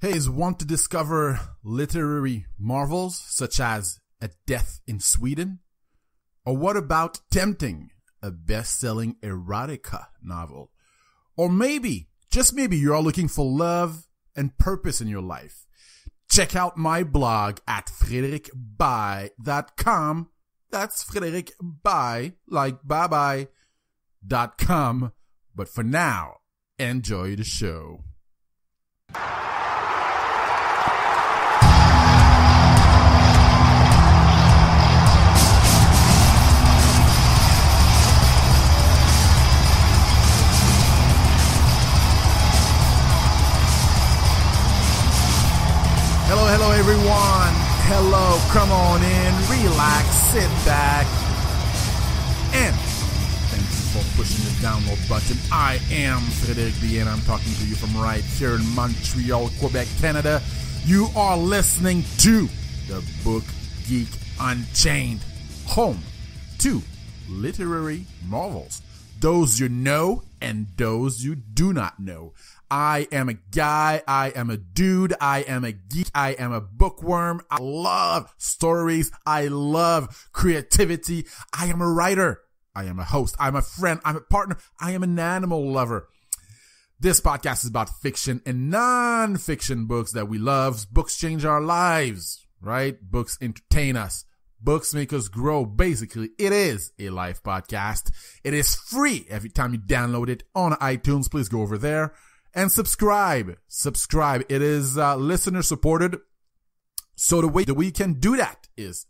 Hey, is want to discover literary marvels such as A Death in Sweden? Or what about Tempting, a best-selling erotica novel? Or maybe, just maybe you are looking for love and purpose in your life. Check out my blog at fredericbai.com. That's Frederic Bye, like bye bye, dot com. But for now, enjoy the show. Everyone. Hello, come on in, relax, sit back, and thank you for pushing the download button. I am Frederic B, and I'm talking to you from right here in Montreal, Quebec, Canada. You are listening to the Book Geek Unchained, home to literary marvels. Those you know and those you do not know. I am a guy. I am a dude. I am a geek. I am a bookworm. I love stories. I love creativity. I am a writer. I am a host. I'm a friend. I'm a partner. I am an animal lover. This podcast is about fiction and non-fiction books that we love. Books change our lives, right? Books entertain us. Books make us grow. Basically, it is a life podcast. It is free every time you download it on iTunes. Please go over there and subscribe. Subscribe. It is uh, listener supported. So the way that we can do that is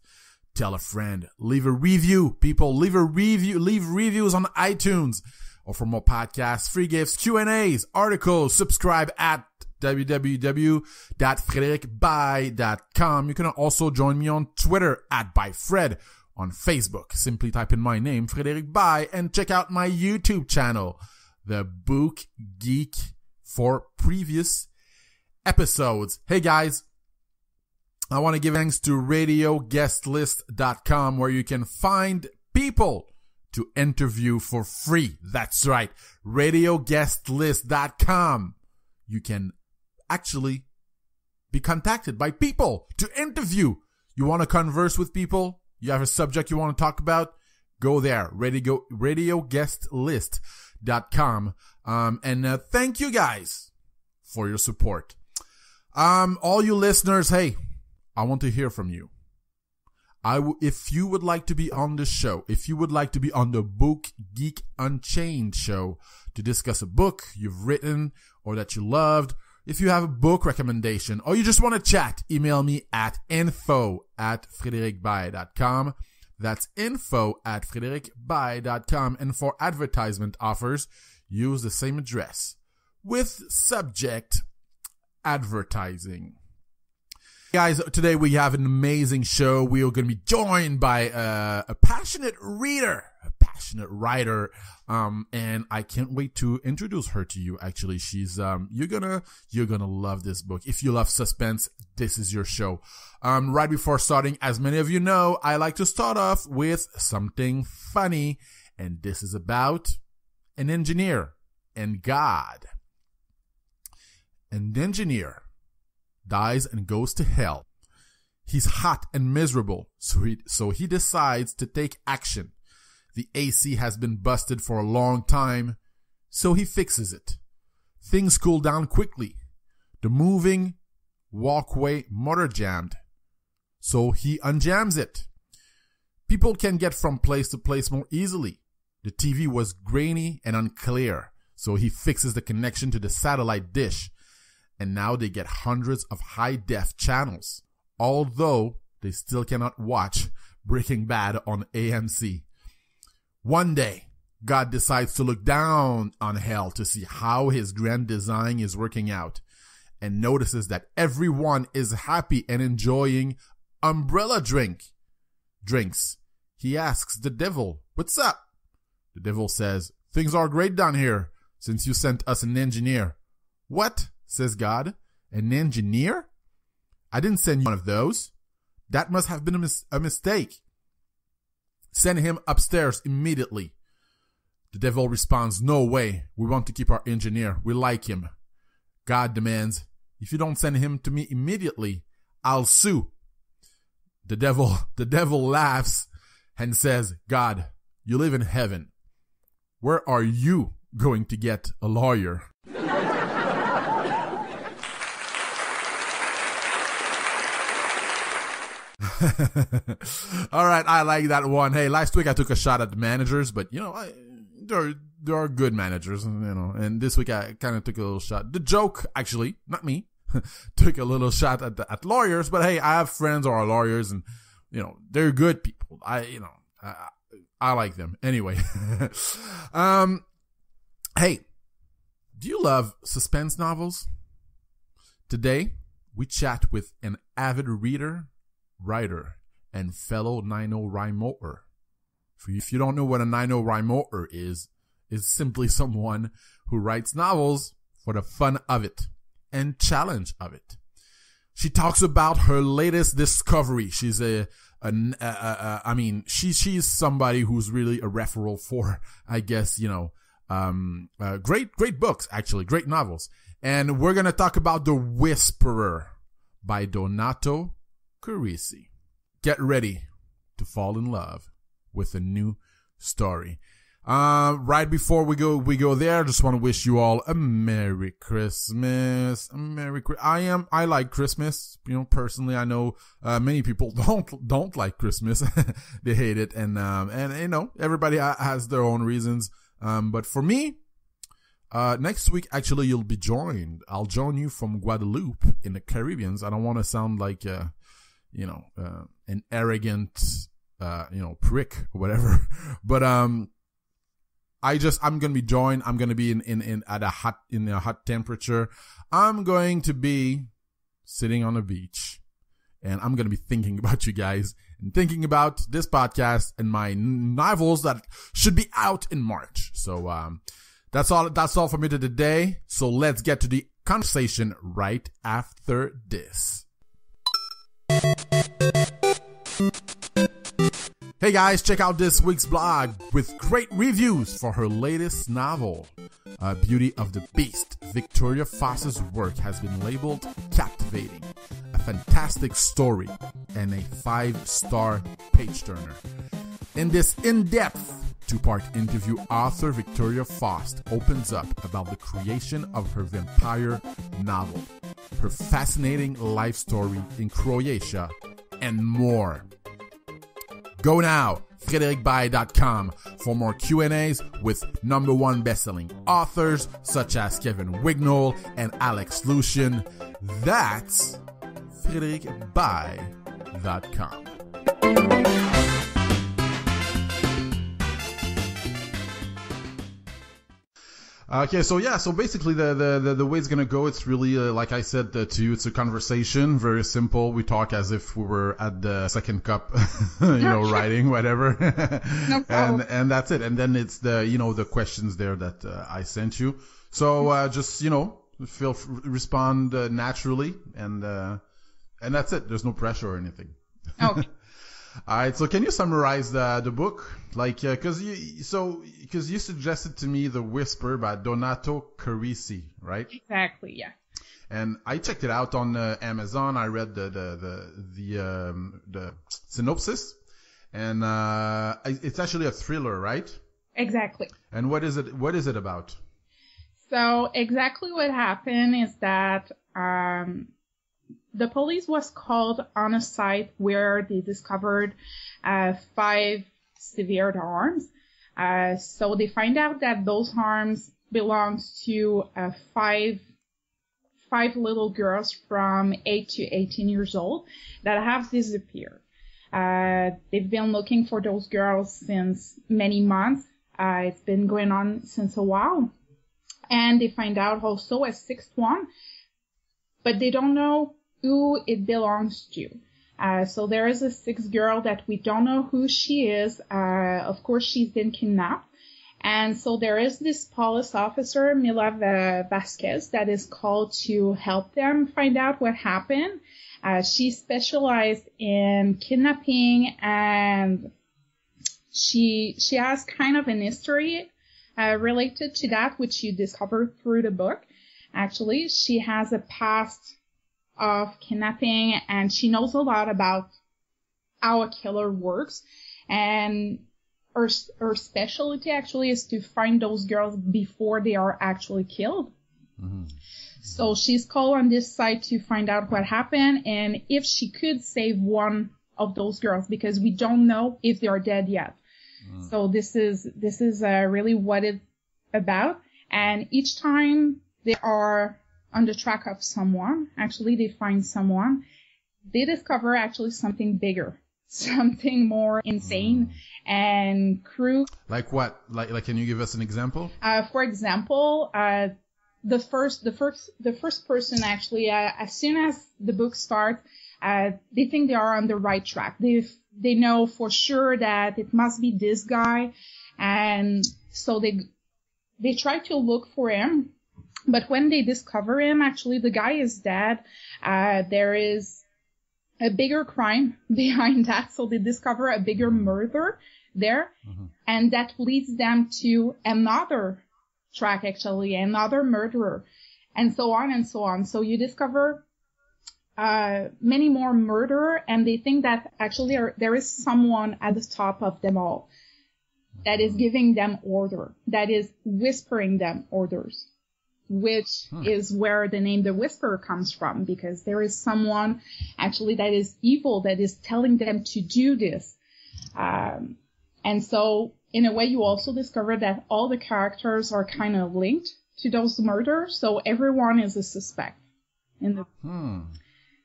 tell a friend, leave a review. People, leave a review, leave reviews on iTunes or for more podcasts, free gifts, Q and A's, articles. Subscribe at www.fredericby.com. You can also join me on Twitter at byfred on Facebook. Simply type in my name, Frederic By, and check out my YouTube channel, The Book Geek for previous episodes. Hey guys, I want to give thanks to radioguestlist.com where you can find people to interview for free. That's right. Radioguestlist.com. You can actually be contacted by people to interview. You want to converse with people? You have a subject you want to talk about? Go there. Radio, radioguestlist.com. Um, and uh, thank you guys for your support. Um, all you listeners, hey, I want to hear from you. I w- if you would like to be on the show, if you would like to be on the Book Geek Unchained show to discuss a book you've written or that you loved, if you have a book recommendation or you just want to chat, email me at info at fredericby.com. That's info at fredericby.com. And for advertisement offers, use the same address with subject advertising. Guys, today we have an amazing show. We are going to be joined by uh, a passionate reader, a passionate writer, um, and I can't wait to introduce her to you. Actually, she's um, you're gonna you're gonna love this book. If you love suspense, this is your show. Um, right before starting, as many of you know, I like to start off with something funny, and this is about an engineer and God. An engineer dies and goes to hell. He's hot and miserable, so he, so he decides to take action. The AC has been busted for a long time, so he fixes it. Things cool down quickly. The moving walkway motor jammed, so he unjams it. People can get from place to place more easily. The TV was grainy and unclear, so he fixes the connection to the satellite dish and now they get hundreds of high def channels, although they still cannot watch Breaking Bad on AMC. One day, God decides to look down on hell to see how his grand design is working out and notices that everyone is happy and enjoying umbrella drink drinks. He asks the devil, what's up? The devil says, things are great down here since you sent us an engineer. What? Says God. An engineer? I didn't send you one of those. That must have been a, mis- a mistake. Send him upstairs immediately. The devil responds, No way. We want to keep our engineer. We like him. God demands, if you don't send him to me immediately, I'll sue. The devil, the devil laughs and says, God, you live in heaven. Where are you going to get a lawyer? All right, I like that one. Hey, last week I took a shot at managers, but you know, I, there there are good managers, you know. And this week I kind of took a little shot. The joke, actually, not me, took a little shot at the, at lawyers. But hey, I have friends who are lawyers, and you know they're good people. I you know I, I like them anyway. um, hey, do you love suspense novels? Today we chat with an avid reader, writer, and fellow NaNoWriMoer. If you don't know what a NaNoWriMoer is, is simply someone who writes novels for the fun of it and challenge of it. She talks about her latest discovery. She's a, I mean, she, she's somebody who's really a referral for, I guess, you know, um, uh, great, great books, actually, great novels. And we're going to talk about The Whisperer by Donato Carrisi. Get ready to fall in love with a new story. Uh, right before we go, we go there. I just want to wish you all a Merry Christmas. A Merry, I am, I like Christmas. You know, personally, I know, uh, many people don't, don't like Christmas. they hate it. And, um, and, you know, everybody has their own reasons. Um, but for me, uh, next week, actually, you'll be joined. I'll join you from Guadeloupe in the Caribbeans. I don't want to sound like, uh, you know, uh, an arrogant, uh, you know, prick or whatever. But, um, I just, I'm to be joined. I'm to be in, in, in, at a hot, in a hot temperature. I'm going to be sitting on a beach and I'm to be thinking about you guys and thinking about this podcast and my novels that should be out in March. So, um, that's all, that's all for me today. So let's get to the conversation right after this. Hey guys, check out this week's blog with great reviews for her latest novel, uh, Beauty of the Beast. Victoria Foss's work has been labeled captivating, a fantastic story, and a five-star page-turner. In this in-depth two-part interview, author Victoria Foss opens up about the creation of her vampire novel, her fascinating life story in Croatia, and more. Go now, FrédéricBaye.com for more Q&As with number one bestselling authors such as Kevin Wignall and Alex Lucian. That's FrédéricBaye.com. Okay, so yeah, so basically the the the, the way it's gonna go, it's really uh, like I said uh, to you, it's a conversation, very simple. We talk as if we were at the second cup, you know, writing whatever, no and and that's it. And then it's the you know the questions there that uh, I sent you. So uh, just you know, feel respond uh, naturally, and uh, and that's it. There's no pressure or anything. Okay. All right. So can you summarize the the book? Like, because uh, you so because you suggested to me the Whisper by Donato Carrisi, right? Exactly. Yeah. And I checked it out on uh, Amazon. I read the the the the, um, the synopsis, and uh, it's actually a thriller, right? Exactly. And what is it? What is it about? So exactly what happened is that um, the police was called on a site where they discovered uh, five severed arms. Uh, so they find out that those arms belongs to uh, five five little girls from 8 to 18 years old that have disappeared. Uh, they've been looking for those girls since many months. Uh, it's been going on since a while. And they find out also a sixth one, but they don't know who it belongs to. Uh, so there is a sixth girl that we don't know who she is. Uh, of course, she's been kidnapped. And so there is this police officer, Mila Vasquez, that is called to help them find out what happened. Uh, she specialized in kidnapping and she, she has kind of an history, uh, related to that, which you discover through the book. Actually, she has a past of kidnapping and she knows a lot about how a killer works. And her, her specialty actually is to find those girls before they are actually killed. Mm-hmm. So she's called on this site to find out what happened and if she could save one of those girls because we don't know if they are dead yet. Mm. So this is, this is uh, really what it's about. And each time they are on the track of someone, actually they find someone, they discover actually something bigger, something more insane and cruel. Like what? Like, like, can you give us an example? Uh, for example, uh, the first, the first, the first person actually, uh, as soon as the book starts, uh, they think they are on the right track. They they know for sure that it must be this guy, and so they they try to look for him. But when they discover him, actually the guy is dead. Uh, there is a bigger crime behind that, so they discover a bigger murder there, mm-hmm. and that leads them to another track actually, another murderer, and so on and so on. So you discover uh, many more murder, and they think that actually are, there is someone at the top of them all that is giving them order, that is whispering them orders, which hmm. is where the name the Whisperer comes from, because there is someone actually that is evil that is telling them to do this. Um, and so in a way you also discover that all the characters are kind of linked to those murders, so everyone is a suspect in the. Hmm.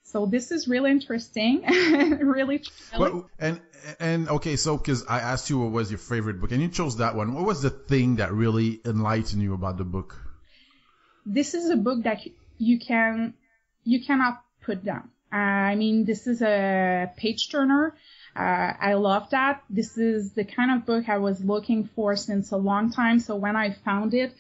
So this is really interesting, really. Well, and and okay, so because I asked you what was your favorite book, and you chose that one. What was the thing that really enlightened you about the book? This is a book that you can you cannot put down. Uh, I mean, this is a page turner. Uh, I love that. This is the kind of book I was looking for since a long time. So when I found it,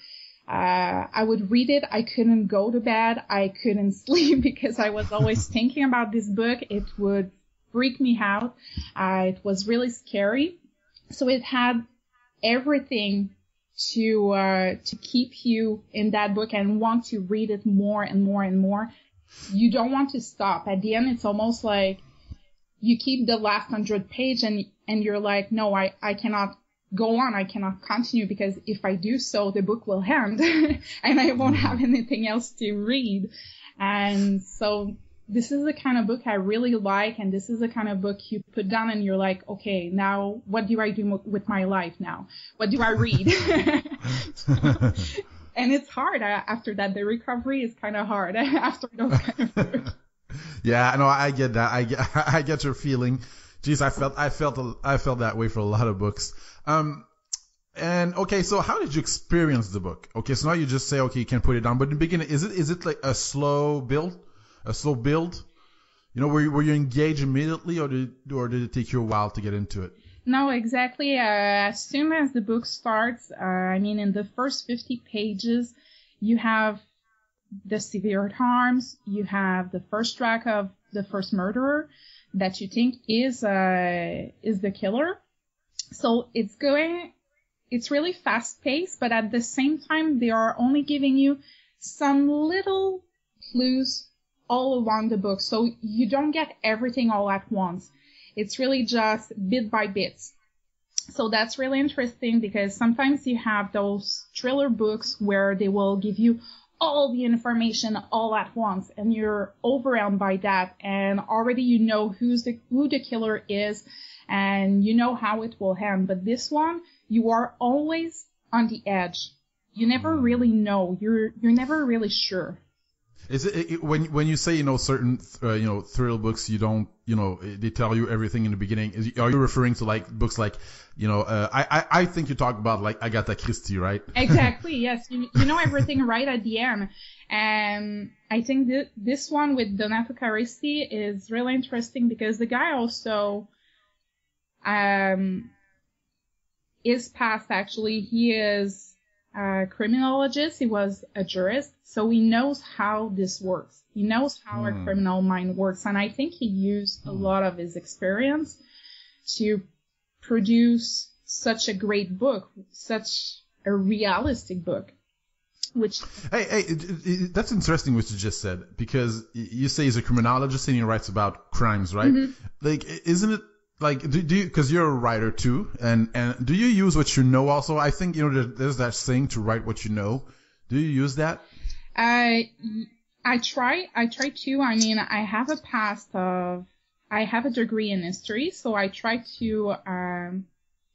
uh, I would read it. I couldn't go to bed. I couldn't sleep because I was always thinking about this book. It would freak me out. Uh, it was really scary. So it had everything to uh, to keep you in that book and want to read it more and more and more. You don't want to stop. At the end, it's almost like you keep the last hundred page and and you're like, no, I I cannot go on. I cannot continue because if I do so, the book will end and I won't have anything else to read. And so this is the kind of book I really like. And this is the kind of book you put down and you're like, okay, now what do I do with my life now? What do I read? and it's hard after that. The recovery is kind of hard after those kind of books. Yeah, no, I get that. I get, I get your feeling. Jeez, I felt, I felt, I felt that way for a lot of books. Um, and okay, so how did you experience the book? Okay, so now you just say, okay, you can put it down. But in the beginning, is it is it like a slow build, a slow build? You know, were you, were you engaged immediately, or did or did it take you a while to get into it? No, exactly. Uh, as soon as the book starts, uh, I mean, in the first 50 pages, you have the severe harms, you have the first track of the first murderer that you think is uh, is the killer, so it's going, it's really fast paced, but at the same time, they are only giving you some little clues all along the book. So you don't get everything all at once. It's really just bit by bit. So that's really interesting because sometimes you have those thriller books where they will give you all the information all at once and you're overwhelmed by that and already you know who's the who the killer is and you know how it will end. But this one, you are always on the edge. You never really know. You're you're never really sure. Is it, it, when when you say you know certain uh, you know thrill books you don't you know they tell you everything in the beginning? Is, are you referring to like books like you know uh, I, I I think you talk about like Agatha Christie, right? Exactly. yes, you you know everything right at the end, and I think th- this one with Donato Carrisi is really interesting because the guy also um, is past actually. He is a criminologist. He was a jurist, so he knows how this works. He knows how mm. a hmm. criminal mind works, and I think he used mm. a hmm. lot of his experience to produce such a great book, such a realistic book. which hey hey it, it, that's interesting what you just said because you say he's a criminologist and he writes about crimes right Mm-hmm. like isn't it like do, do you because you're a writer too and and do you use what you know also i think you know there, there's that saying to write what you know do you use that I I try I try to. I mean, I have a past of I have a degree in history, so I try to um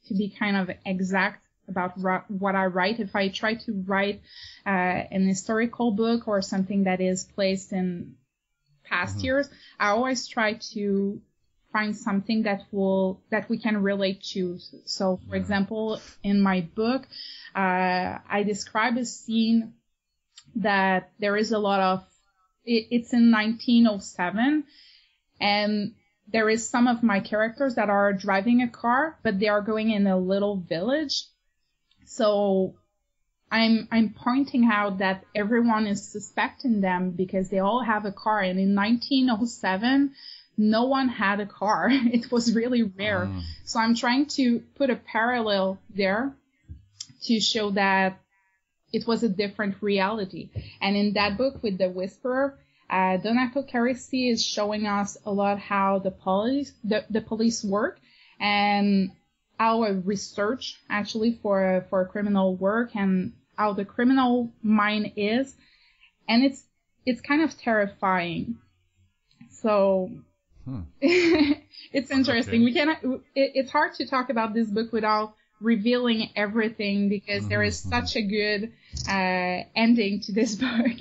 to be kind of exact about what I write. If I try to write uh, an historical book or something that is placed in past years, I always try to find something that will that we can relate to. So, for example, in my book, uh, I describe a scene that there is a lot of it, it's in 1907 and there is some of my characters that are driving a car but they are going in a little village so i'm i'm pointing out that everyone is suspecting them because they all have a car and in 1907 no one had a car it was really rare Mm. so i'm trying to put a parallel there to show that it was a different reality. And in that book with the Whisperer, uh, Donato Carrisi is showing us a lot how the police, the, the police work and our research actually for, for criminal work and how the criminal mind is. And it's, it's kind of terrifying. So Hmm. it's interesting. Okay. We cannot, it, it's hard to talk about this book without revealing everything because there is Mhm, such a good uh, ending to this book.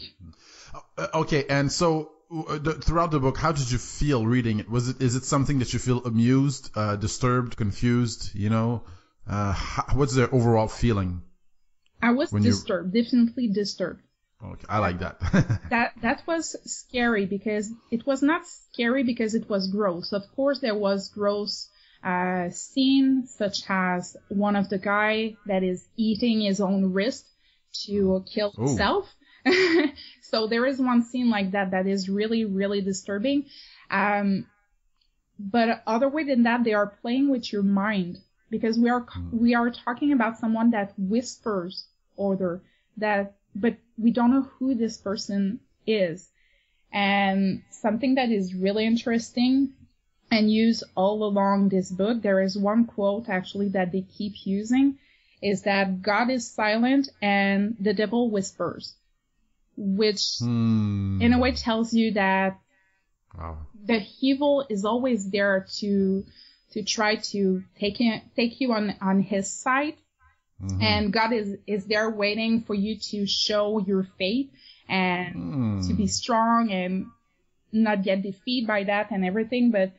Uh, okay and so uh, throughout the book how did you feel reading it was it is it something that you feel amused uh, disturbed confused you know uh, how, what's the overall feeling I was When you- disturbed, definitely disturbed. Okay i like that That that was scary because it was not scary because it was gross. Of course, there was gross uh, scene such as one of the guy that is eating his own wrist to kill Oh. himself. so there is one scene like that that is really really disturbing. Um, but other way than that, they are playing with your mind because we are we are talking about someone that whispers order that, but we don't know who this person is. And something that is really interesting and used all along this book, there is one quote actually that they keep using is that God is silent and the devil whispers, which hmm. in a way tells you that wow the evil is always there to to try to take it, take you on on his side Mhm. and God is is there waiting for you to show your faith and Hmm. to be strong and not get defeated by that and everything but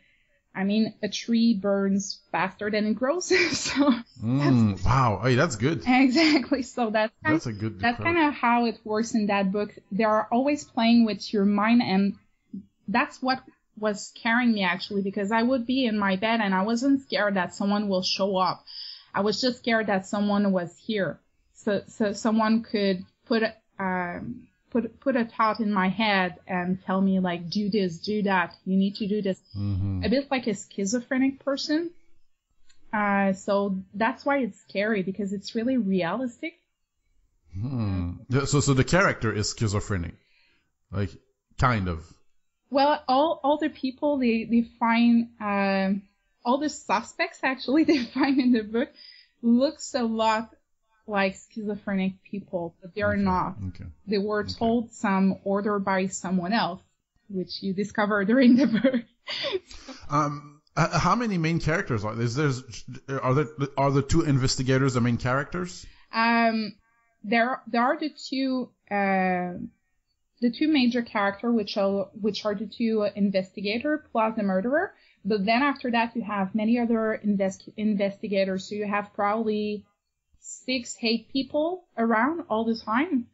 I mean a tree burns faster than it grows so Hmm. wow hey that's good exactly so that's kind that's a good that's kind of how it works in that book. They are always playing with your mind, and that's what was scaring me actually, because I would be in my bed and I wasn't scared that someone will show up. I was just scared that someone was here, so so someone could put um put put a thought in my head and tell me like do this, do that, you need to do this. Mhm. A bit like a schizophrenic person. Uh, so that's why it's scary because it's really realistic. Hmm. So, so the character is schizophrenic, like kind of. Well, all all the people they they find um, all the suspects actually they find in the book looks a lot like schizophrenic people, but they are Okay, not. Okay. They were told some order by someone else, which you discover during the book. Um, how many main characters are there? Is there's are there are the two investigators the main characters? Um, there there are the two uh, the two major character which are which are the two investigator plus the murderer. But then after that you have many other invest- investigators. So you have probably six, eight people around all the time,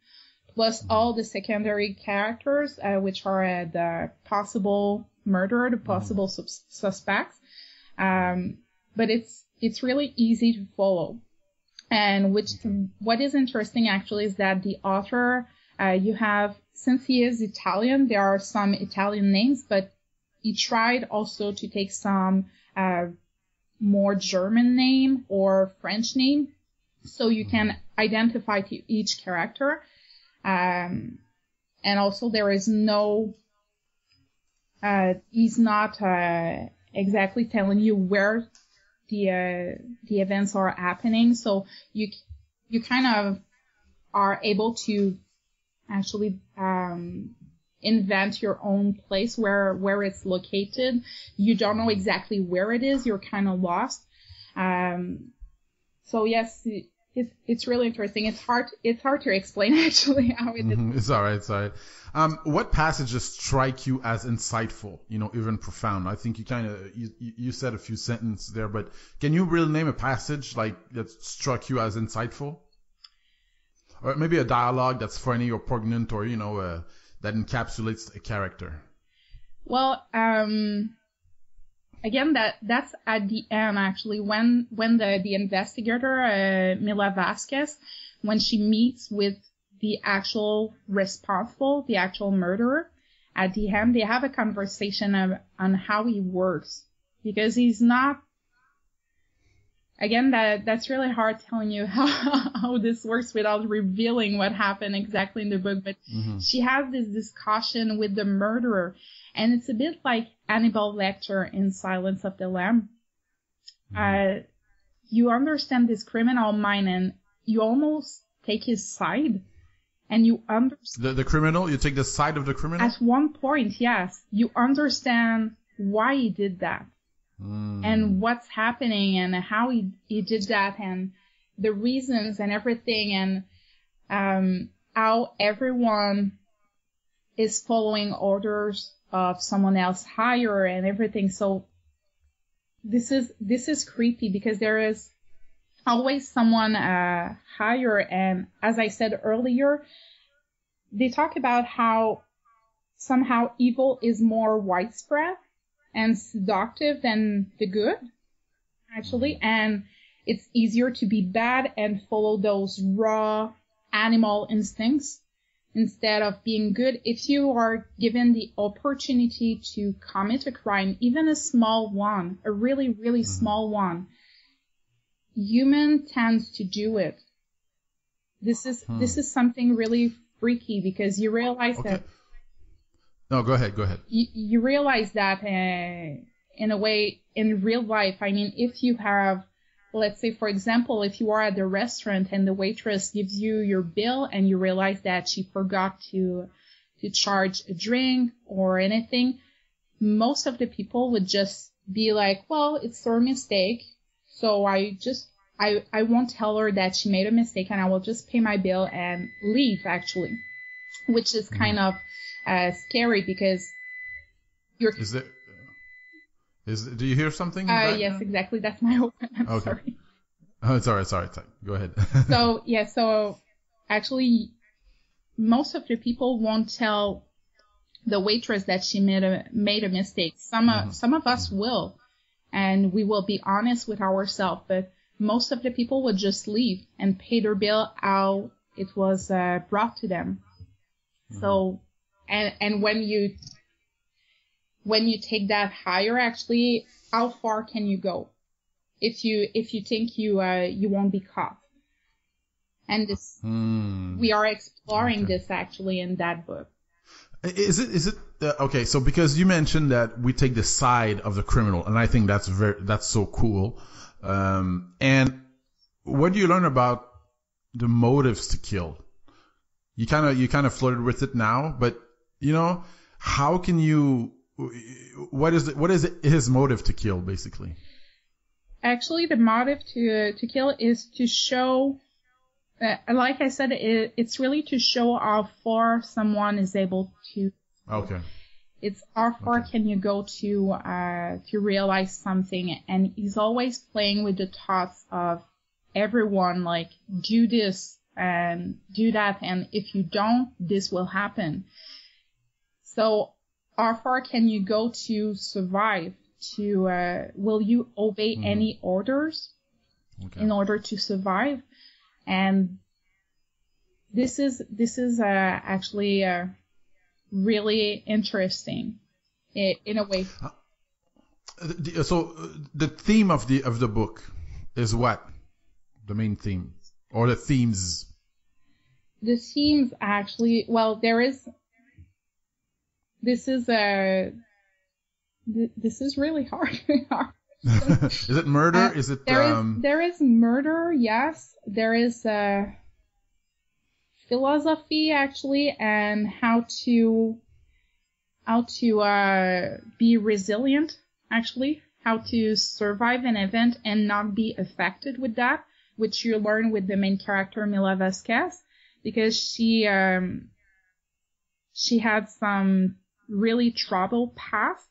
plus all the secondary characters, uh, which are uh, the possible murderer, the possible sus- suspects. Um, but it's it's really easy to follow. And which what is interesting actually is that the author uh, you have since he is Italian, there are some Italian names, but he tried also to take some uh, more German name or French name, so you can identify to each character. Um, and also there is no, uh, he's not, uh, exactly telling you where the, uh, the events are happening. So you, you kind of are able to actually, um, invent your own place where, where it's located. You don't know exactly where it is. You're kind of lost. Um, so yes, it's it's really interesting. It's hard it's hard to explain actually how it. Mm-hmm. It's all right. It's all right. Um, what passages strike you as insightful? You know, even profound. I think you kind of you you said a few sentences there, but can you really name a passage like that struck you as insightful? Or maybe a dialogue that's funny or poignant, or you know, uh, that encapsulates a character. Well, um, again, that that's at the end actually when when the the investigator uh, Mila Vasquez when she meets with the actual responsible, the actual murderer. At the end, they have a conversation of, on how he works because he's not. Again, that that's really hard telling you how how this works without revealing what happened exactly in the book. But mm-hmm. she has this discussion with the murderer, and it's a bit like Hannibal Lecter in Silence of the Lamb. Mm-hmm. Uh, you understand this criminal mind and you almost take his side and you understand. The, the criminal? You take the side of the criminal? At one point, yes. You understand why he did that. Mm. And what's happening and how he, he did that and the reasons and everything and, um, how everyone is following orders of someone else higher and everything. So this is this is creepy because there is always someone uh, higher. And as I said earlier, they talk about how somehow evil is more widespread and seductive than the good, actually, and it's easier to be bad and follow those raw animal instincts instead of being good, if you are given the opportunity to commit a crime, even a small one, a really, really mm-hmm. small one, human tends to do it. This is, hmm. this is something really freaky because you realize okay. that. No, go ahead, go ahead. You, you realize that, uh, in a way, in real life, I mean, if you have let's say, for example, if you are at the restaurant and the waitress gives you your bill and you realize that she forgot to, to charge a drink or anything, most of the people would just be like, well, it's her mistake. So I just, I, I won't tell her that she made a mistake and I will just pay my bill and leave actually, which is mm-hmm. kind of, uh, scary because you're. Is it, is do you hear something? Uh, yes, exactly. That's my open. I'm okay. sorry. Oh, it's alright. Sorry. Go ahead. so yeah, so actually, most of the people won't tell the waitress that she made a made a mistake. Some mm-hmm. some of us mm-hmm. will, and we will be honest with ourselves. But most of the people would just leave and pay their bill how it was uh, brought to them. Mm-hmm. So, and and when you when you take that higher, actually, how far can you go? If you, if you think you, uh, you won't be caught. And this, hmm. we are exploring okay. this actually in that book. Is it, is it, uh, okay, so because you mentioned that we take the side of the criminal, and I think that's very, that's so cool. Um, and what do you learn about the motives to kill? You kind of, you kind of flirted with it now, but you know, how can you what is it, what is it, his motive to kill basically? Actually, the motive to to kill is to show, uh, like I said, it, it's really to show how far someone is able to. Okay. It's how far okay. can you go to uh, to realize something, and he's always playing with the thoughts of everyone, like do this and do that, and if you don't, this will happen. So how far can you go to survive? To uh, will you obey mm-hmm. any orders okay. in order to survive? And this is this is uh, actually uh, really interesting in, in a way. Uh, so uh, the theme of the of the book is what? The main theme or the themes? the themes actually, well, there is, this is a, this is really hard. is it murder? Uh, is it, there um... is, there is murder, yes. There is, uh, philosophy actually and how to, how to, uh, be resilient actually, how to survive an event and not be affected with that, which you learn with the main character Mila Vasquez because she um, she had some really troubled past,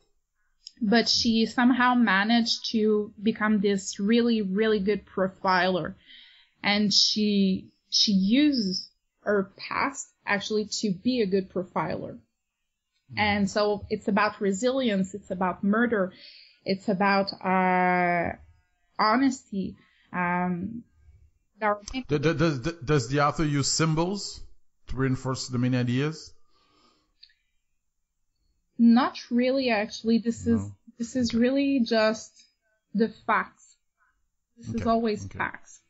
but she somehow managed to become this really really good profiler, and she she uses her past actually to be a good profiler. And so it's about resilience, it's about murder, it's about uh, honesty. Um, does, does the author use symbols to reinforce the main ideas? Not really, actually. This is no. this is really just the facts. This okay. is always okay. facts.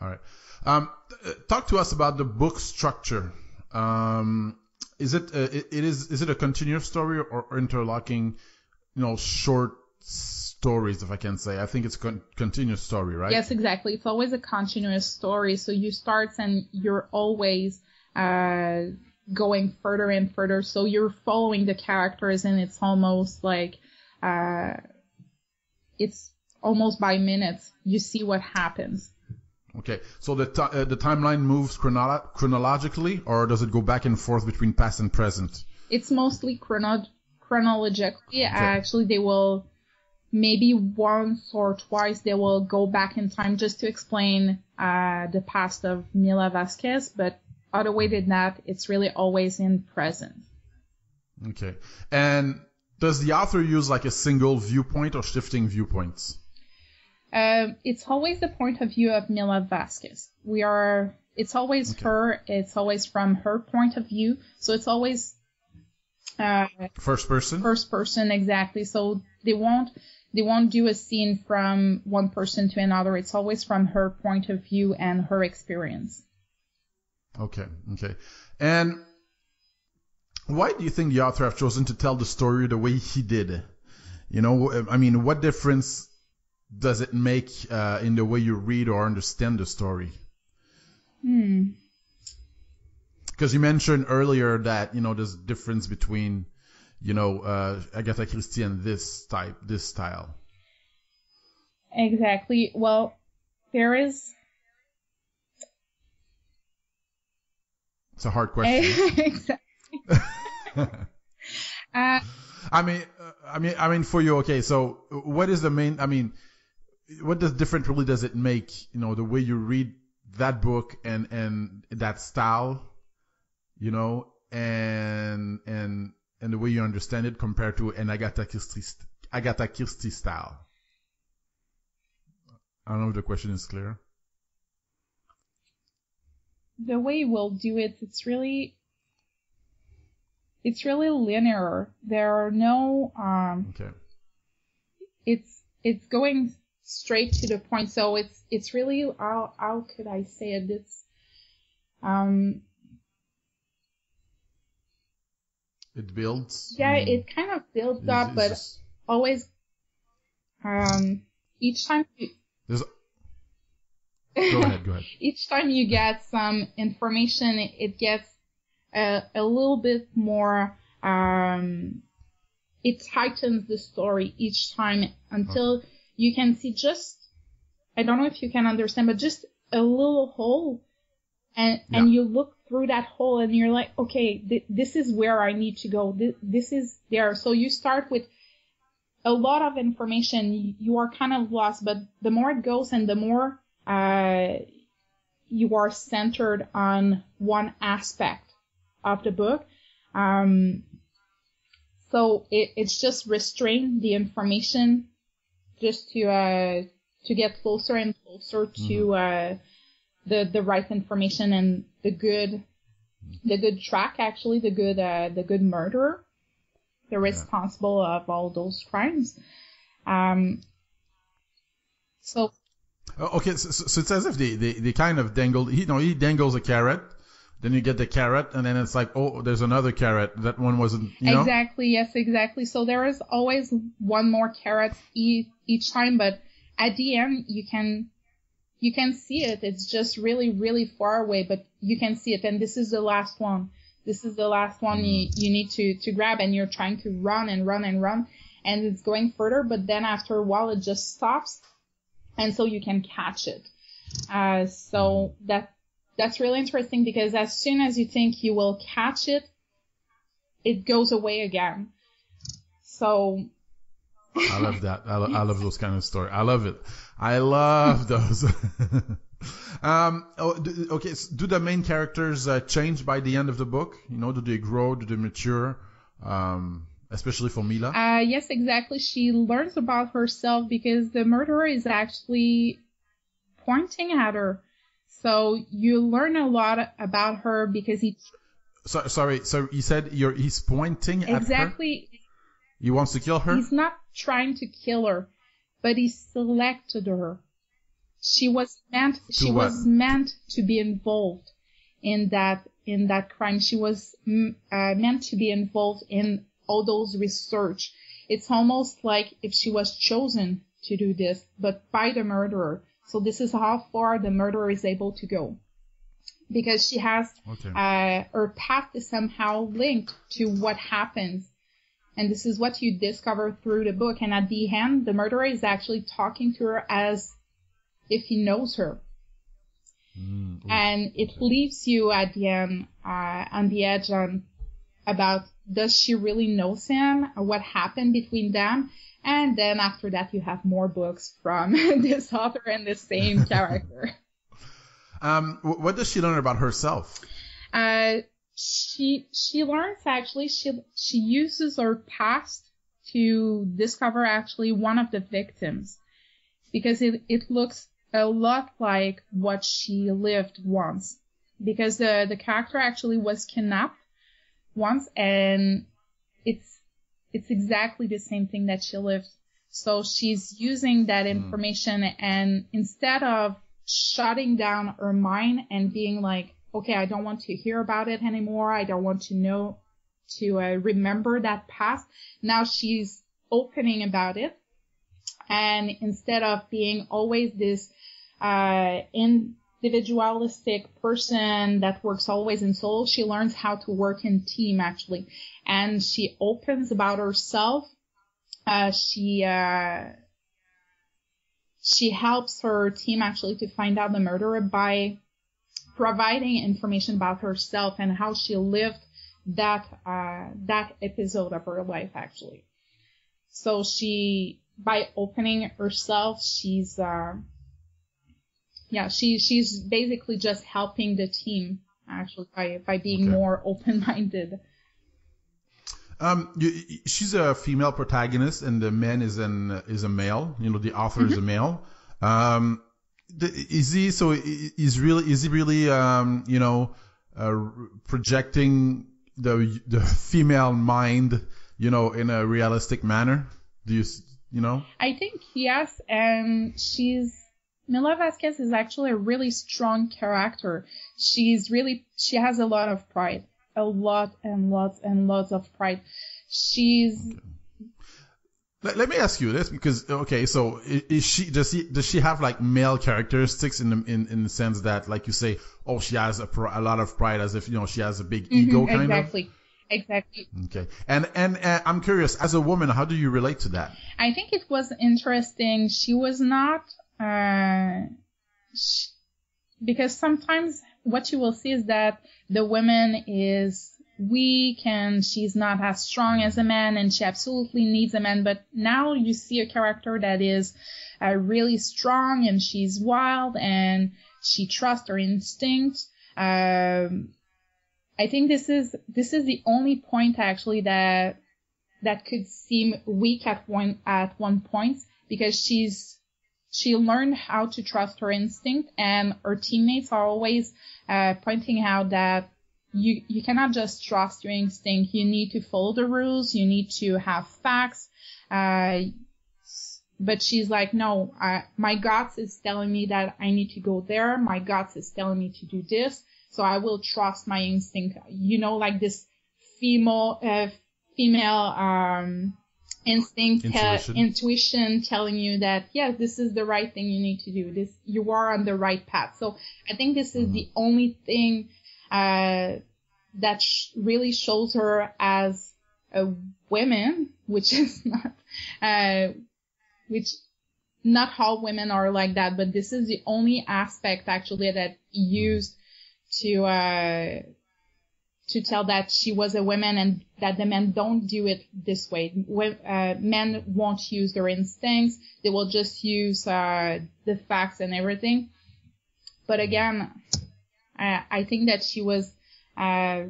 All right. Um, talk to us about the book structure. Um, is it, uh, it, it is is it a continuous story or interlocking, you know, short stories, if I can say. I think it's a con- continuous story, right? Yes, exactly. It's always a continuous story. So you start and you're always uh, going further and further. So you're following the characters, and it's almost like uh, it's almost by minutes. You see what happens. Okay, so the t- uh, the timeline moves chronolo- chronologically, or does it go back and forth between past and present? It's mostly chrono- chronologically. Okay. Actually, they will maybe once or twice they will go back in time just to explain uh, the past of Mila Vasquez, but other way than that, it's really always in present. Okay. And does the author use like a single viewpoint or shifting viewpoints? Uh, it's always the point of view of Mila Vasquez. We are, it's always okay. her, it's always from her point of view. So it's always, uh, first person? First person, exactly. So they won't, they won't do a scene from one person to another. It's always from her point of view and her experience. Okay, okay. And why do you think the author have chosen to tell the story the way he did? You know, I mean, what difference does it make uh, in the way you read or understand the story? Hmm. Because you mentioned earlier that you know there's a difference between you know, uh, Agatha Christie and this type, this style. Exactly. Well, there is. It's a hard question. exactly. uh, I mean, uh, I mean, I mean, for you, okay. So, what is the main? I mean, what does different really does it make? You know, the way you read that book and and that style, you know, and and and the way you understand it compared to an Agatha Christie, Agatha Christie style? I don't know if the question is clear. The way we'll do it, it's really, it's really linear. There are no, um, okay. It's, it's going straight to the point. So it's, it's really, how, how could I say it? It's, um, It builds. Yeah, I mean, it kind of builds up, but always, um, each time you. There's... Go ahead, go ahead. each time you get some information, it gets a, a little bit more, um, it tightens the story each time until okay. you can see just, I don't know if you can understand, but just a little hole and, yeah. and you look through that hole and you're like, okay, th- this is where I need to go. Th- this is there. So you start with a lot of information. You are kind of lost, but the more it goes and the more, uh, you are centered on one aspect of the book. Um, so it, it's just restrain the information just to, uh, to get closer and closer to, mm-hmm. uh, the the right information and the good the good track actually the good uh, the good murderer the responsible yeah. of all those crimes um so Uh, okay so, so it's as if they, they, they kind of dangled you know he dangles a carrot then you get the carrot, and then it's like, oh, there's another carrot. That one wasn't, you know? Exactly. Yes, exactly. So there is always one more carrot each, each time, but at the end, you can, you can see it. It's just really, really far away, but you can see it. And this is the last one. This is the last one you, mm. you need to, to grab and you're trying to run and run and run and it's going further, but then after a while it just stops and so you can catch it. Uh, so that that's really interesting because as soon as you think you will catch it, it goes away again. So. I love that. I, lo- I love those kind of stories. I love it. I love those. um, oh, okay. So do the main characters uh, change by the end of the book? You know, do they grow? Do they mature? Um, especially for Mila? Uh, yes, exactly. She learns about herself because the murderer is actually pointing at her. So you learn a lot about her because he. So, sorry, so you said you're, he's pointing exactly, at her? Exactly. He wants to kill her? He's not trying to kill her, but he selected her. She was meant, to she what? was meant to be involved in that, in that crime. She was uh, meant to be involved in all those research. It's almost like if she was chosen to do this, but by the murderer. So this is how far the murderer is able to go. Because she has, okay. uh, her path is somehow linked to what happens. And this is what you discover through the book. And at the end, the murderer is actually talking to her as if he knows her. Mm, and it leaves you at the end, uh, on the edge on about does she really know him? What happened between them? And then after that, you have more books from this author and the same character. Um, what does she learn about herself? Uh, she she learns actually she she uses her past to discover actually one of the victims because it it looks a lot like what she lived once because the the character actually was kidnapped once and it's it's exactly the same thing that she lived. So she's using that hmm. information mm. and instead of shutting down her mind and being like, okay, I don't want to hear about it anymore. I don't want to know, to uh, remember that past. Now she's opening about it. And instead of being always this, uh, in, individualistic person that works always in solo. She learns how to work in team actually, and she opens about herself. Uh, she uh, she helps her team actually to find out the murderer by providing information about herself and how she lived that uh, that episode of her life actually. So she by opening herself, she's uh, yeah, she she's basically just helping the team actually by by being okay. more open minded. Um, you, she's a female protagonist, and the man is an is a male. You know, the author mm-hmm. is a mm-hmm. male. Um, the, is he so? Is really is he really um you know uh, projecting the the female mind you know in a realistic manner? Do you you know? I think yes, and she's Mila Vasquez is actually a really strong character. She's really, she has a lot of pride. A lot and lots and lots of pride. She's. Okay. Let, let me ask you this because okay, so is she does she does she have like male characteristics in the in, in the sense that like you say, oh, she has a, a lot of pride as if you know she has a big mm-hmm, ego kind exactly. of. Exactly. Okay. And, and and I'm curious, as a woman, how do you relate to that? I think it was interesting. She was not uh, because sometimes what you will see is that the woman is weak and she's not as strong as a man and she absolutely needs a man. But now you see a character that is uh, really strong and she's wild and she trusts her instinct. Um, I think this is this is the only point actually that that could seem weak at one at one point because she's she learned how to trust her instinct and her teammates are always uh, pointing out that you, you cannot just trust your instinct. You need to follow the rules. You need to have facts. Uh, but she's like, no, I, my guts is telling me that I need to go there. My guts is telling me to do this. So I will trust my instinct. You know, like this female, uh, female, um, instinct, intuition. intuition telling you that, yes, this is the right thing you need to do. This, you are on the right path. So I think this is mm-hmm. the only thing, uh, that sh- really shows her as a woman, which is not, uh, which not all women are like that, but this is the only aspect actually that used to, uh, to tell that she was a woman and that the men don't do it this way. Uh, men won't use their instincts. They will just use, uh, the facts and everything. But again, I, I think that she was, uh,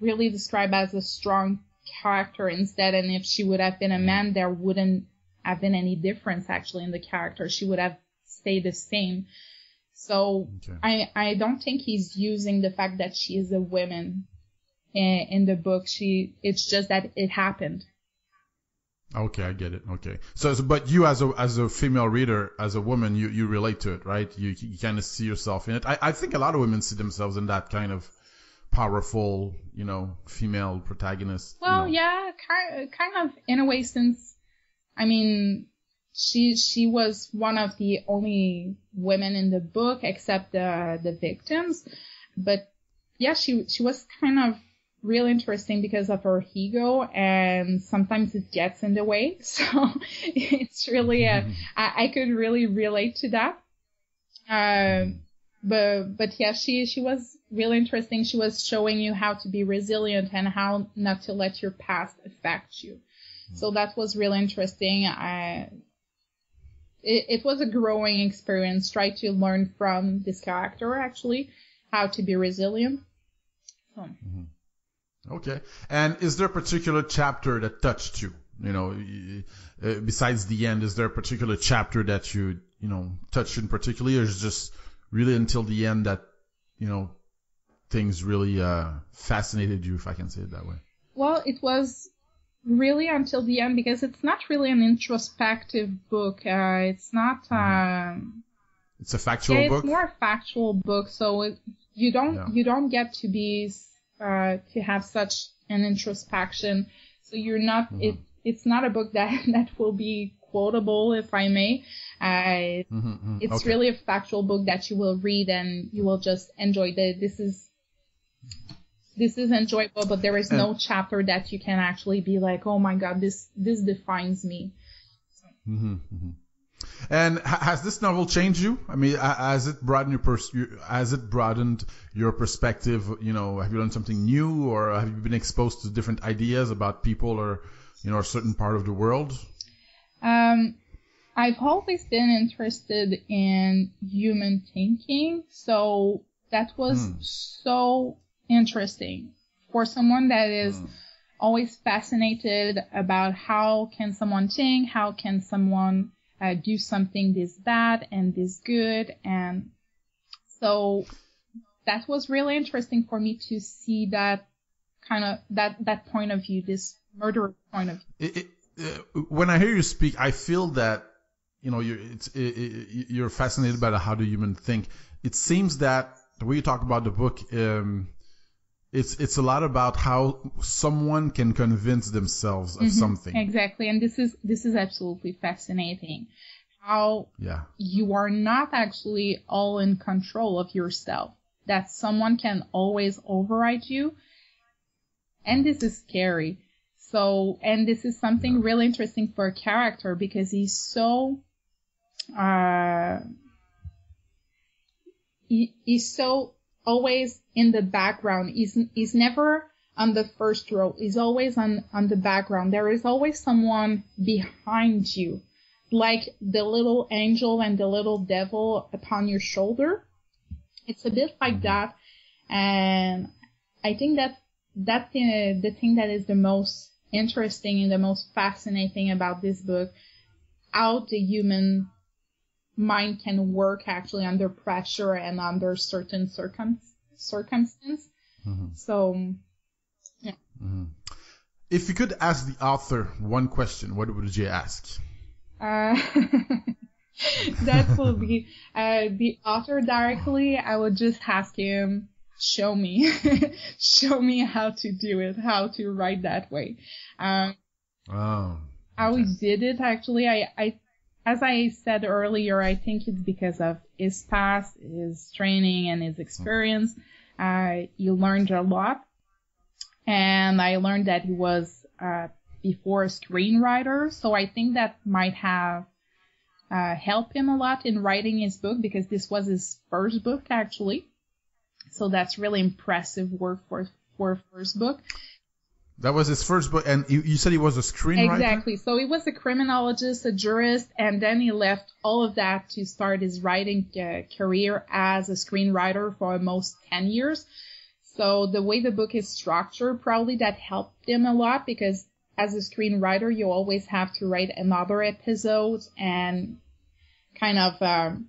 really described as a strong character instead. And if she would have been a man, there wouldn't have been any difference actually in the character. She would have stayed the same. So okay. I, I don't think he's using the fact that she is a woman in, in the book. She, it's just that it happened. Okay, I get it. Okay. So, so, but you as a, as a female reader, as a woman, you, you relate to it, right? You, you kind of see yourself in it. I, I think a lot of women see themselves in that kind of powerful, you know, female protagonist. Well, you know. yeah, kind kind of in a way, since I mean, she she was one of the only women in the book except the the victims, but yeah, she she was kind of real interesting because of her ego and sometimes it gets in the way. So it's really a, mm-hmm. I, I could really relate to that. Um, but but yeah, she she was really interesting. She was showing you how to be resilient and how not to let your past affect you. So that was really interesting. I it, it was a growing experience. Try to learn from this character actually how to be resilient. So. Mm-hmm. Okay. And is there a particular chapter that touched you? You know, uh, besides the end, is there a particular chapter that you, you know, touched in particularly, or is just really until the end that you know things really uh, fascinated you, if I can say it that way? Well, it was really until the end because it's not really an introspective book. Uh, it's not. Mm-hmm. Um, it's a factual yeah, book. It's more a factual book, so it, you don't yeah. you don't get to be uh, to have such an introspection. So you're not. Mm-hmm. It it's not a book that that will be quotable, if I may. Uh, mm-hmm, mm-hmm. It's okay. really a factual book that you will read and you will just enjoy. The, this is this is enjoyable, but there is no chapter that you can actually be like, oh my god, this this defines me. Mm-hmm, mm-hmm. And has this novel changed you? I mean, has it broadened your pers- has it broadened your perspective? You know, have you learned something new, or have you been exposed to different ideas about people or you know a certain part of the world? Um, I've always been interested in human thinking, so that was mm. so interesting for someone that is mm. always fascinated about how can someone think, how can someone uh, do something this bad and this good, and so that was really interesting for me to see that kind of that that point of view, this murderer point of view. It, it, uh, when I hear you speak, I feel that you know you're it, you're fascinated by how do human think. It seems that the way you talk about the book, um, it's it's a lot about how someone can convince themselves of mm-hmm, something. Exactly, and this is this is absolutely fascinating. How yeah. you are not actually all in control of yourself. That someone can always override you, and this is scary. So, and this is something yeah. really interesting for a character because he's so, uh, he, he's so always in the background. Is he's never on the first row. Is always on, on the background. There is always someone behind you, like the little angel and the little devil upon your shoulder. It's a bit like mm-hmm. that. And I think that that's the, the thing that is the most interesting and the most fascinating about this book, how the human mind can work actually under pressure and under certain circum circumstance. Mm-hmm. So, yeah. Mm-hmm. If you could ask the author one question, what would you ask? Uh, that will be uh, the author directly. I would just ask him show me, show me how to do it, how to write that way. Um, oh. How we did it actually, I, I, as I said earlier, I think it's because of his past, his training, and his experience. Uh, you learned a lot, and I learned that he was uh, before a screenwriter, so I think that might have uh, helped him a lot in writing his book because this was his first book actually. So that's really impressive work for for a first book. That was his first book, and you, you said he was a screenwriter. Exactly. So he was a criminologist, a jurist, and then he left all of that to start his writing uh, career as a screenwriter for almost ten years. So the way the book is structured, probably that helped him a lot because as a screenwriter, you always have to write another episode and kind of um,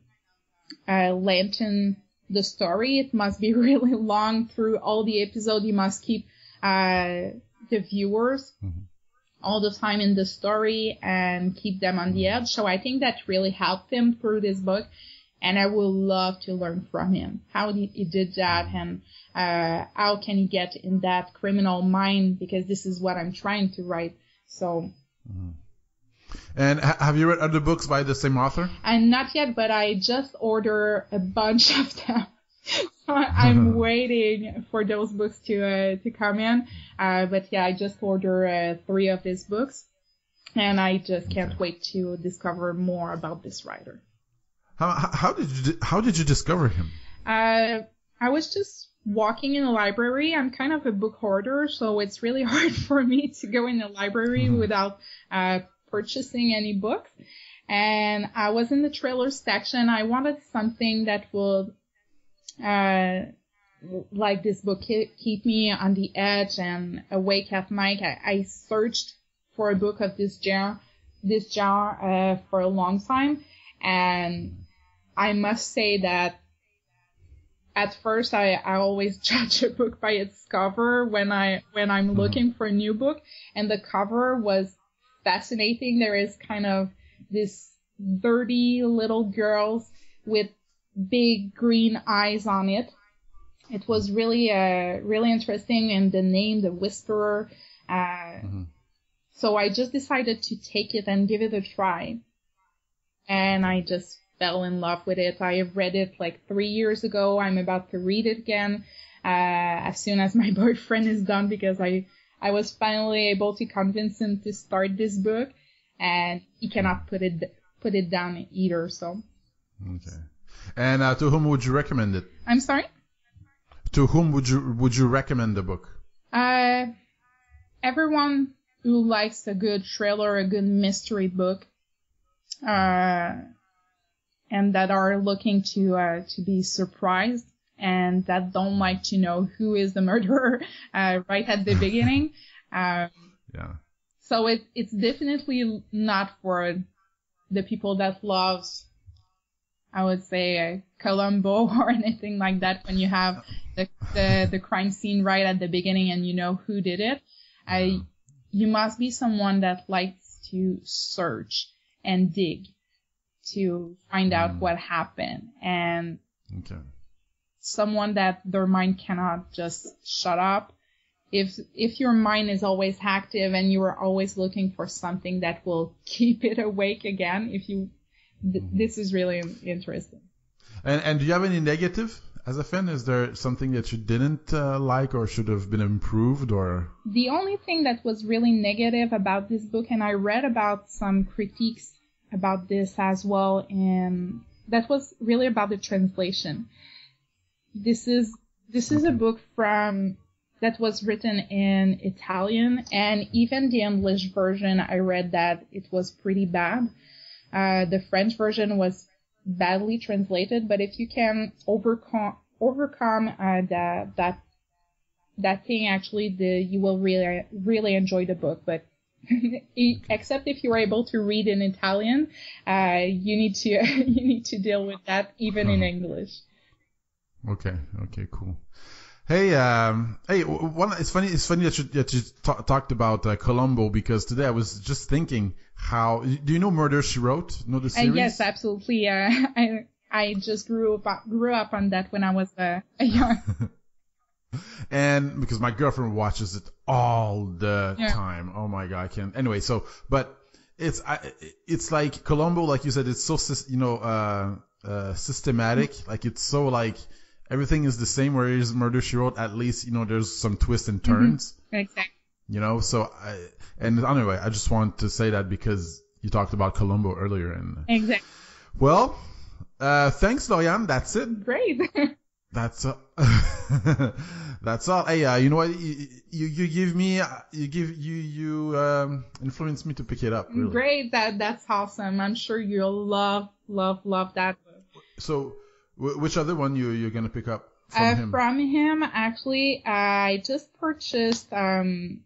uh, lengthen the story. It must be really long through all the episodes. You must keep uh, the viewers mm-hmm. all the time in the story and keep them on the edge. So I think that really helped him through this book. And I would love to learn from him how he, did that and uh, how can he get in that criminal mind because this is what I'm trying to write. So. Mm-hmm. And have you read other books by the same author? And not yet, but I just ordered a bunch of them. So I'm waiting for those books to uh, to come in. Uh, but yeah, I just ordered uh, three of these books, and I just can't okay. wait to discover more about this writer. How how did you how did you discover him? Uh, I was just walking in a library. I'm kind of a book hoarder, so it's really hard for me to go in the library mm-hmm. without uh, purchasing any books. And I was in the trailer section. I wanted something that would, uh, like this book, keep me on the edge and awake at night. I, I searched for a book of this genre, this genre, uh, for a long time. And I must say that at first I, I always judge a book by its cover when I when I'm mm-hmm. looking for a new book and the cover was fascinating. There is kind of this dirty little girls with big green eyes on it. It was really uh really interesting and the name the whisperer uh mm-hmm. so I just decided to take it and give it a try. And I just fell in love with it. I have read it like three years ago. I'm about to read it again uh, as soon as my boyfriend is done because I I was finally able to convince him to start this book, and he cannot put it put it down either. So. Okay. And uh, to whom would you recommend it? I'm sorry. To whom would you would you recommend the book? Uh, everyone who likes a good thriller, a good mystery book. Uh, and that are looking to uh, to be surprised and that don't like to know who is the murderer uh, right at the beginning. Um, yeah. So it it's definitely not for the people that loves, I would say, Columbo or anything like that. When you have the, the the crime scene right at the beginning and you know who did it, I you must be someone that likes to search and dig to find out mm. what happened and okay. someone that their mind cannot just shut up. If if your mind is always active and you are always looking for something that will keep it awake again, if you th- mm. this is really interesting. And and do you have any negative as a fan? Is there something that you didn't uh, like or should have been improved or? The only thing that was really negative about this book, and I read about some critiques about this as well, and that was really about the translation. This is this is a book from that was written in Italian, and even the English version, I read that it was pretty bad. Uh, the French version was badly translated, but if you can overcome overcome uh, that that that thing, actually, the you will really really enjoy the book. But except if you're able to read in Italian, uh, you need to you need to deal with that even in uh-huh. English. Okay. Okay. Cool. Hey, um, hey, one, it's funny, it's funny that you, that you t- talked about uh, Columbo because today I was just thinking how, do you know Murder She Wrote? Know the series? Uh, yes, absolutely. Uh, I, I just grew up, grew up on that when I was uh, young. and because my girlfriend watches it all the Yeah. time. Oh my god, I can. Anyway, so but it's I, it's like Columbo, like you said, it's so you know uh, uh, systematic. Like it's so like everything is the same. Whereas Murder She Wrote, at least you know there's some twists and turns. Exactly. You know, so I and anyway, I just want to say that because you talked about Columbo earlier, and Exactly. well, uh, thanks, Laurianne. That's it. Great. That's all. That's all. Hey, uh, you know what? You, you you give me you give you you um influence me to pick it up. Really. Great. That that's awesome. I'm sure you'll love love love that book. So, w- which other one you you're gonna pick up from uh, him? From him, actually, I just purchased um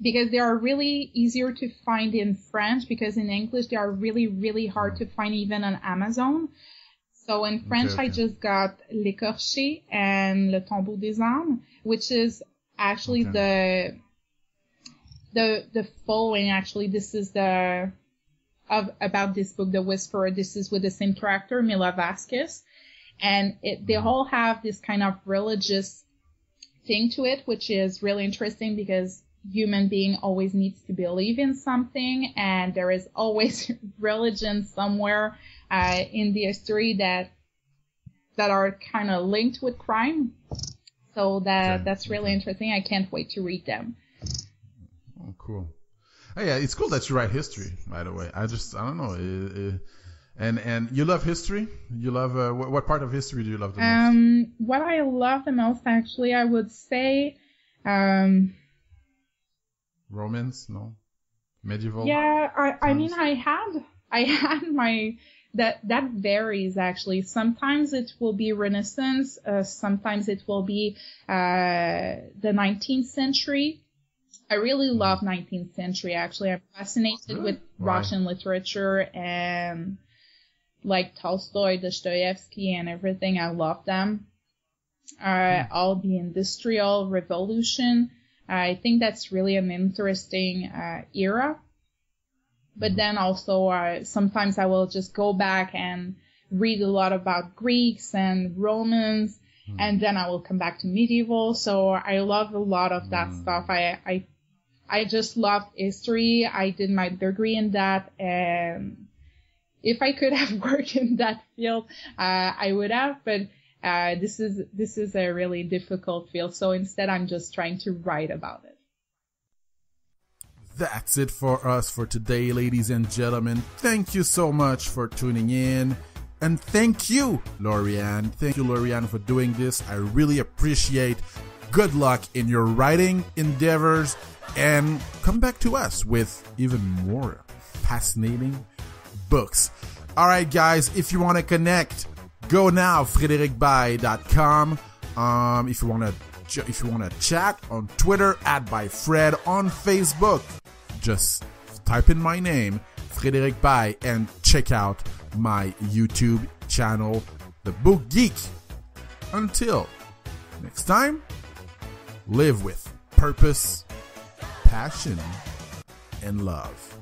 because they are really easier to find in French because in English they are really really hard to find even on Amazon. So in French, okay. I just got L'écorché and Le Tombeau des Âmes, which is actually the the the following. Actually, this is the of about this book, The Whisperer. This is with the same character, Mila Vasquez, and it, they all have this kind of religious thing to it, which is really interesting because human being always needs to believe in something, and there is always religion somewhere uh, in the history that that are kind of linked with crime. So that Okay, that's really interesting. I can't wait to read them. Oh, cool. Hey, yeah, it's cool that you write history. By the way, I just I don't know. Uh, uh, and and you love history. You love uh, what, what part of history do you love the most? Um, what I love the most, actually, I would say, um, Romance? No. Medieval? yeah, I, I mean. I had, I had my, that, that varies actually. Sometimes it will be Renaissance, uh, sometimes it will be, uh, the 19th century. I really love 19th century actually. I'm fascinated Really? with Why? Russian literature and like Tolstoy, Dostoevsky and everything. I love them. Uh, all the industrial revolution. I think that's really an interesting uh, era. But then also, uh, sometimes I will just go back and read a lot about Greeks and Romans, and then I will come back to medieval. So I love a lot of that stuff. I, I, I just love history. I did my degree in that, and if I could have worked in that field, uh, I would have. But uh, this is this is a really difficult field. So instead, I'm just trying to write about it. That's it for us for today, ladies and gentlemen. Thank you so much for tuning in. And thank you, Laurianne. Thank you, Laurianne, for doing this. I really appreciate. Good luck in your writing endeavors and come back to us with even more fascinating books. All right, guys, if you want to connect, go now, fredericbay.com. Um, if you want to if you want to chat on Twitter at by Fred on Facebook, just type in my name, Frederic Bay, and check out my YouTube channel, The Book Geek. Until next time, live with purpose, passion, and love.